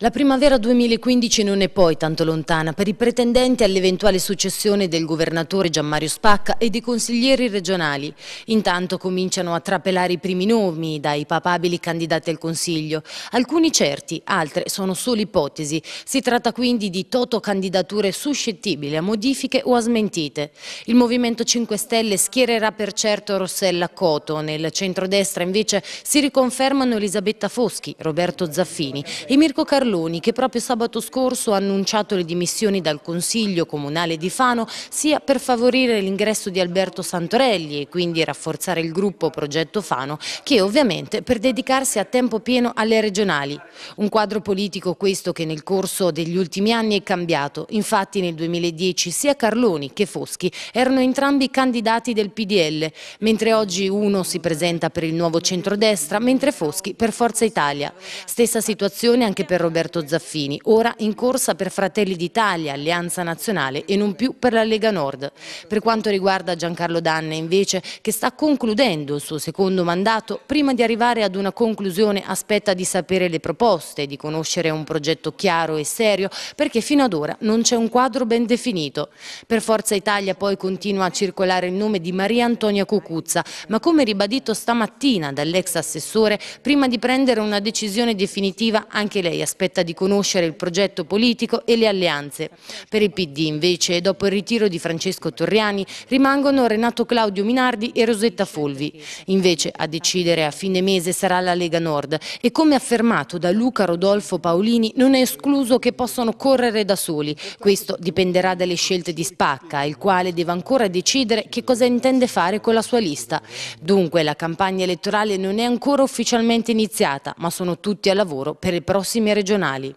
La primavera 2015 non è poi tanto lontana per i pretendenti all'eventuale successione del governatore Gianmario Spacca e dei consiglieri regionali. Intanto cominciano a trapelare i primi nomi dai papabili candidati al Consiglio. Alcuni certi, altre sono solo ipotesi. Si tratta quindi di toto candidature suscettibili a modifiche o a smentite. Il Movimento 5 Stelle schiererà per certo Rossella Coto. Nel centrodestra invece si riconfermano Elisabetta Foschi, Roberto Zaffini e Mirko Carloni Carloni che proprio sabato scorso ha annunciato le dimissioni dal Consiglio Comunale di Fano sia per favorire l'ingresso di Alberto Santorelli e quindi rafforzare il gruppo Progetto Fano che ovviamente per dedicarsi a tempo pieno alle regionali. Un quadro politico questo che nel corso degli ultimi anni è cambiato, infatti nel 2010 sia Carloni che Foschi erano entrambi candidati del PDL, mentre oggi uno si presenta per il nuovo centrodestra mentre Foschi per Forza Italia. Stessa situazione anche per Roberto Roberto Zaffini, ora in corsa per Fratelli d'Italia, Alleanza Nazionale e non più per la Lega Nord. Per quanto riguarda Giancarlo Danne invece, che sta concludendo il suo secondo mandato, prima di arrivare ad una conclusione aspetta di sapere le proposte, di conoscere un progetto chiaro e serio, perché fino ad ora non c'è un quadro ben definito. Per Forza Italia poi continua a circolare il nome di Maria Antonia Cucuzza, ma come ribadito stamattina dall'ex assessore, prima di prendere una decisione definitiva anche lei aspetta aspetta di conoscere il progetto politico e le alleanze. Per il PD invece, dopo il ritiro di Francesco Torriani, rimangono Renato Claudio Minardi e Rosetta Folvi. Invece a decidere a fine mese sarà la Lega Nord e come affermato da Luca Rodolfo Paolini non è escluso che possano correre da soli. Questo dipenderà dalle scelte di Spacca, il quale deve ancora decidere che cosa intende fare con la sua lista. Dunque la campagna elettorale non è ancora ufficialmente iniziata, ma sono tutti a lavoro per le prossime regionali regionali.